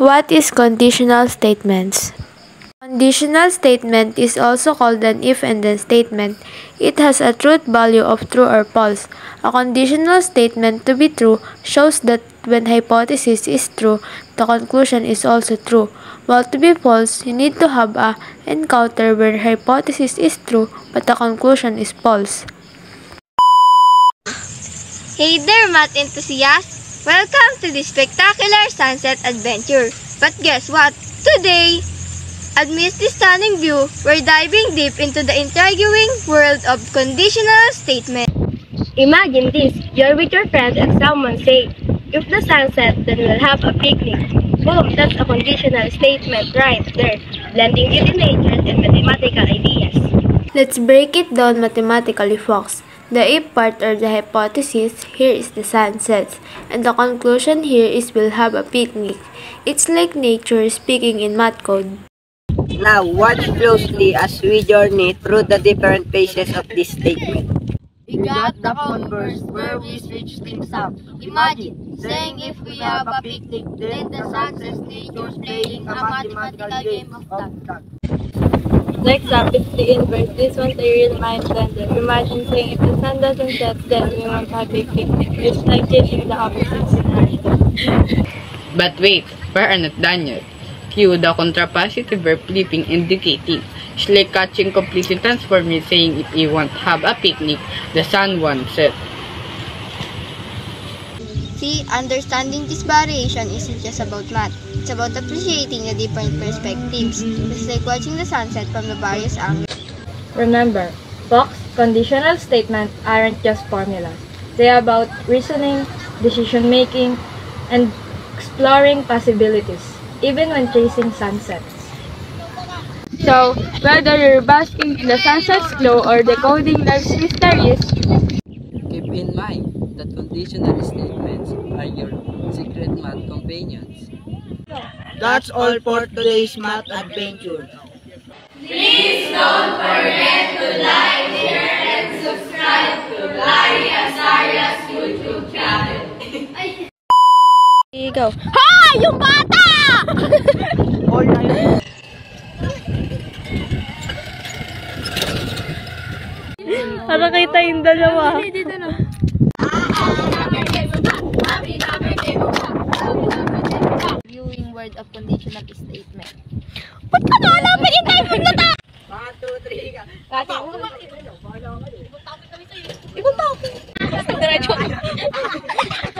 What is conditional statements? Conditional statement is also called an if and then statement. It has a truth value of true or false. A conditional statement to be true shows that when hypothesis is true, the conclusion is also true. While to be false, you need to have a encounter where hypothesis is true but the conclusion is false. Hey there, math enthusiasts! Welcome to the spectacular sunset adventure. But guess what? Today, amidst the stunning view, we're diving deep into the intriguing world of conditional statements. Imagine this, you're with your friends and someone says, if the sunset, then we'll have a picnic. Boom, that's a conditional statement right there, blending the natures and mathematical ideas. Let's break it down mathematically, folks. The if part or the hypothesis here is the sunsets, and the conclusion here is we'll have a picnic. It's like nature speaking in math code. Now, watch closely as we journey through the different phases of this statement. We got the converse where we switch things up. Imagine saying if we have a picnic, then the success teacher's playing a mathematical game of tag. like up is the inverse. This one's a real mind blender. Imagine saying if the sun doesn't set, then we won't have a picnic. It's like dating the opposite. but wait, we are not done yet. Cue the contrapositive verb flipping indicating. It's like catching completely transforming saying if you want have a picnic, the sun won't set. See, understanding this variation isn't just about math. It's about appreciating the different perspectives. It's like watching the sunset from the various angles. Remember, box conditional statements aren't just formulas. They're about reasoning, decision making, and exploring possibilities, even when chasing sunsets. So, whether you're basking in the sunset's glow or decoding life's mysteries, visionary statements by your secret math companions. That's all for today's math adventure. Please don't forget to like, share, and subscribe to Larry Azaria's YouTube channel. go. Ha! Yung bata! all right. Para kita yung dalawa. Dito na. word of conditional statement. Ba't ka naalam? Pag-itay mo na ta! 1, 2, 3, ka. Ibang tao. Ibang tao. Ibang tao.